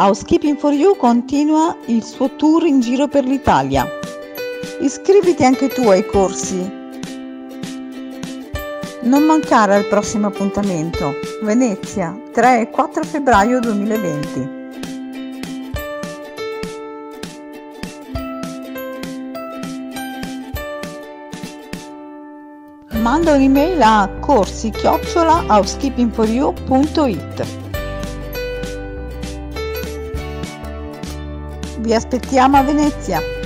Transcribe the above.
Housekeeping for You continua il suo tour in giro per l'Italia. Iscriviti anche tu ai corsi. Non mancare al prossimo appuntamento. Venezia, 3 e 4 febbraio 2020. Manda un'email a corsi Vi aspettiamo a Venezia!